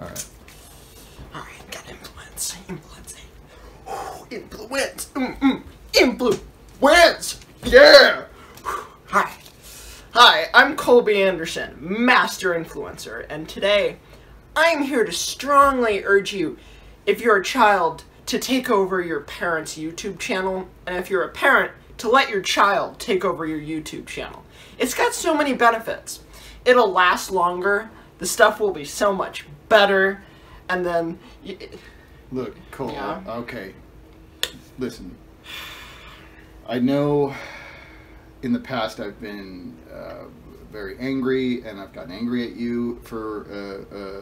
All right. All right, got influence. Influencing. Influence. Mm-mm. Influence. Yeah. Hi. Hi, I'm Colby Anderson, Master Influencer, and today I'm here to strongly urge you, if you're a child, to take over your parents' YouTube channel, and if you're a parent, to let your child take over your YouTube channel. It's got so many benefits. It'll last longer, the stuff will be so much better, and then. Y- Look, Cole. Yeah. Okay. Listen. I know in the past I've been uh, very angry and I've gotten angry at you for uh, uh,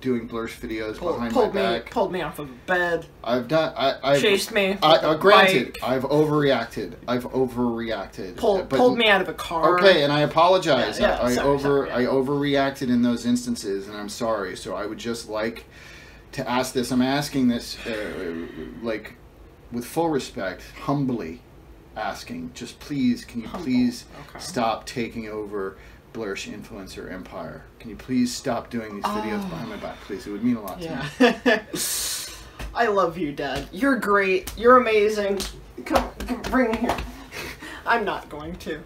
doing blursh videos pulled, behind pulled my me, back. pulled me off of bed, I've done. I, I've, chased me. I, uh, granted, bike, I've overreacted. I've overreacted. pulled, pulled me out of a car. Okay, and I apologize. Yeah, yeah, I, I sorry, over sorry, yeah. I overreacted in those instances, and I'm sorry. So I would just like to ask this. I'm asking this uh, like with full respect, humbly asking. Just please, can you please okay. stop taking over Blursh Influencer Empire? Can you please stop doing these videos behind my back, please? It would mean a lot to me. I love you, Dad. You're great. You're amazing. Come, come bring here. I'm not going to.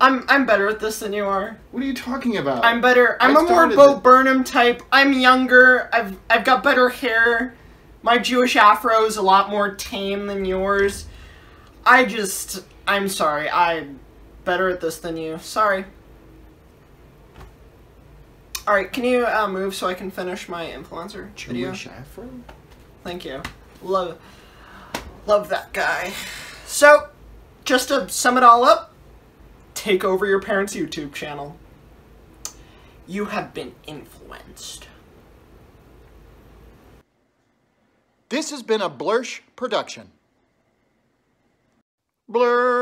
I'm I'm better at this than you are. What are you talking about? I'm better. I'm I a more Bo Burnham type. I'm younger. I've I've got better hair. My Jewish afro is a lot more tame than yours. I just I'm sorry. I'm better at this than you. Sorry. All right, can you uh, move so I can finish my influencer video? Jewish Thank you. Love, love that guy. So, just to sum it all up, take over your parents' YouTube channel. You have been influenced. This has been a Blursh production. Blur.